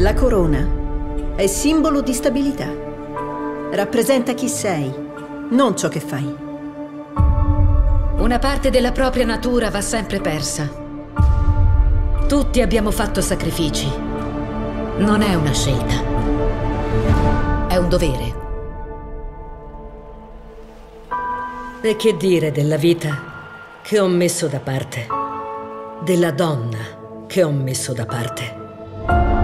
La corona è simbolo di stabilità. Rappresenta chi sei, non ciò che fai. Una parte della propria natura va sempre persa. Tutti abbiamo fatto sacrifici. Non è una scelta. È un dovere. E che dire della vita che ho messo da parte? Della donna che ho messo da parte?